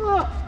Oh.